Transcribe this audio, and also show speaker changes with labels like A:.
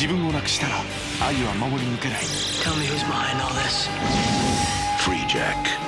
A: 自分をなくしたら愛は守り抜けない
B: Tell me who's behind all this.
C: Freejack.